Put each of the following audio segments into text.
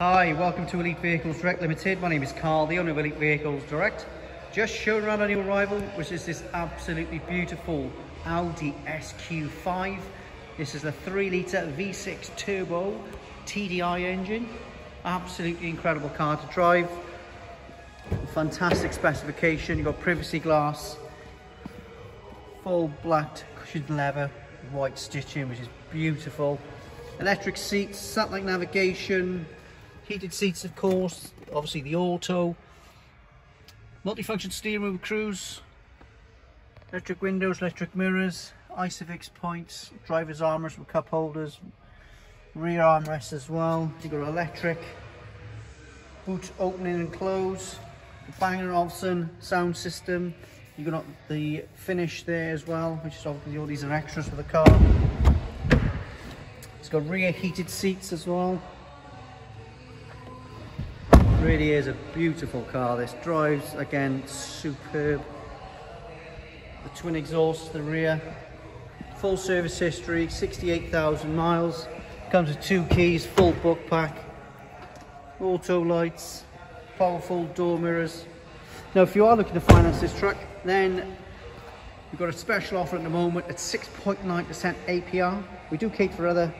Hi, welcome to Elite Vehicles Direct Limited. My name is Carl, the owner of Elite Vehicles Direct. Just showing around our new arrival, which is this absolutely beautiful Audi SQ5. This is a 3 litre V6 turbo TDI engine. Absolutely incredible car to drive. Fantastic specification. You've got privacy glass, full black cushioned leather, white stitching, which is beautiful. Electric seats, satellite navigation, heated seats of course, obviously the auto, multifunction steering wheel cruise, electric windows, electric mirrors, ISOFIX points, driver's armrest with cup holders, rear armrest as well. You've got electric, boot opening and close, Bang & Olufsen sound system. You've got the finish there as well, which is obviously all these are extras for the car. It's got rear heated seats as well. Really is a beautiful car. This drives, again, superb. The twin exhaust, the rear. Full service history, 68,000 miles. Comes with two keys, full book pack. Auto lights, powerful door mirrors. Now, if you are looking to finance this truck, then we've got a special offer at the moment at 6.9% APR. We do cater for other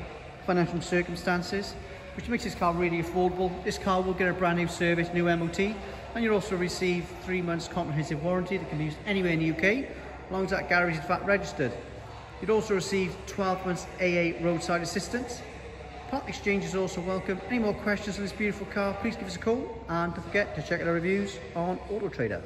financial circumstances which makes this car really affordable. This car will get a brand new service, new MOT, and you'll also receive three months comprehensive warranty that can be used anywhere in the UK, as long as that garage is VAT registered. You'd also receive 12 months AA roadside assistance. Part exchange is also welcome. Any more questions on this beautiful car, please give us a call and don't forget to check out our reviews on Auto Trader.